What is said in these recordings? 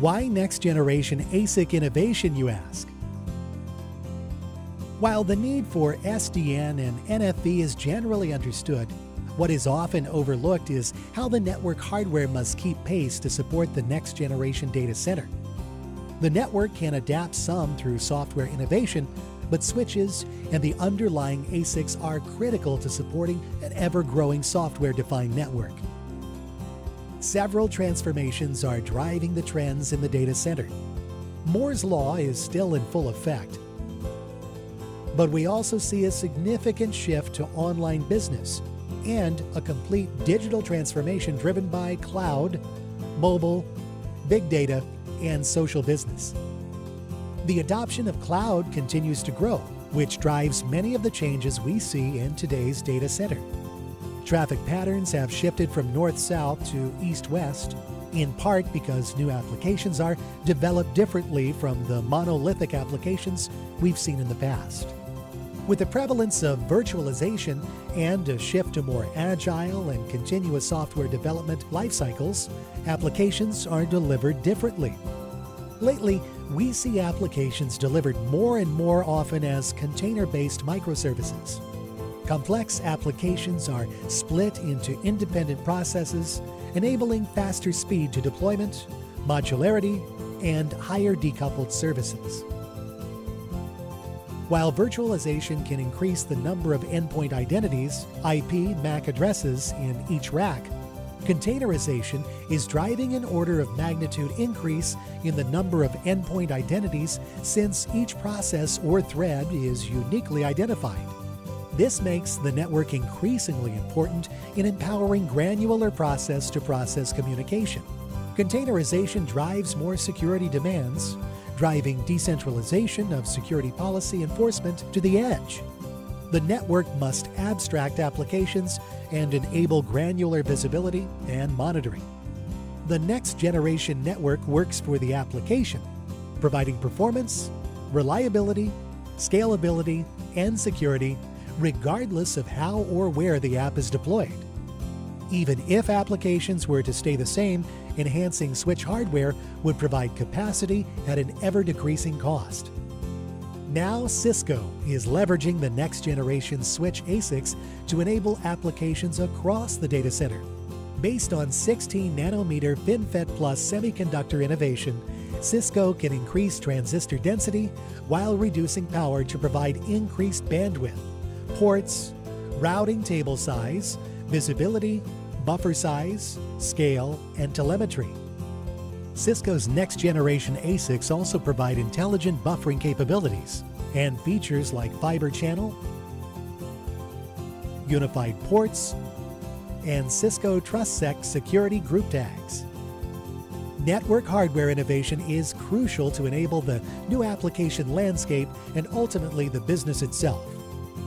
Why next generation ASIC innovation, you ask? While the need for SDN and NFV is generally understood, what is often overlooked is how the network hardware must keep pace to support the next generation data center. The network can adapt some through software innovation, but switches and the underlying ASICs are critical to supporting an ever growing software defined network. Several transformations are driving the trends in the data center. Moore's Law is still in full effect. But we also see a significant shift to online business and a complete digital transformation driven by cloud, mobile, big data, and social business. The adoption of cloud continues to grow, which drives many of the changes we see in today's data center. Traffic patterns have shifted from north south to east west, in part because new applications are developed differently from the monolithic applications we've seen in the past. With the prevalence of virtualization and a shift to more agile and continuous software development life cycles, applications are delivered differently. Lately, we see applications delivered more and more often as container based microservices. Complex applications are split into independent processes, enabling faster speed to deployment, modularity, and higher decoupled services. While virtualization can increase the number of endpoint identities, IP, MAC addresses in each rack, containerization is driving an order of magnitude increase in the number of endpoint identities since each process or thread is uniquely identified. This makes the network increasingly important in empowering granular process to process communication. Containerization drives more security demands, driving decentralization of security policy enforcement to the edge. The network must abstract applications and enable granular visibility and monitoring. The next generation network works for the application, providing performance, reliability, scalability, and security regardless of how or where the app is deployed. Even if applications were to stay the same, enhancing switch hardware would provide capacity at an ever decreasing cost. Now, Cisco is leveraging the next generation switch ASICs to enable applications across the data center. Based on 16 nanometer FinFET Plus semiconductor innovation, Cisco can increase transistor density while reducing power to provide increased bandwidth ports, routing table size, visibility, buffer size, scale, and telemetry. Cisco's next generation ASICs also provide intelligent buffering capabilities and features like fiber channel, unified ports, and Cisco TrustSec security group tags. Network hardware innovation is crucial to enable the new application landscape and ultimately the business itself.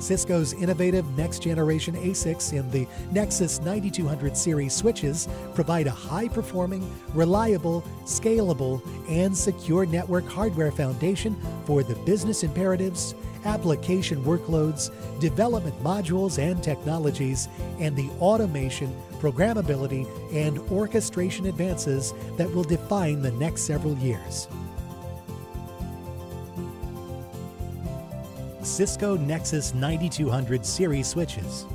Cisco's innovative next generation ASICs in the Nexus 9200 series switches provide a high performing, reliable, scalable, and secure network hardware foundation for the business imperatives, application workloads, development modules and technologies, and the automation, programmability, and orchestration advances that will define the next several years. Cisco Nexus 9200 series switches.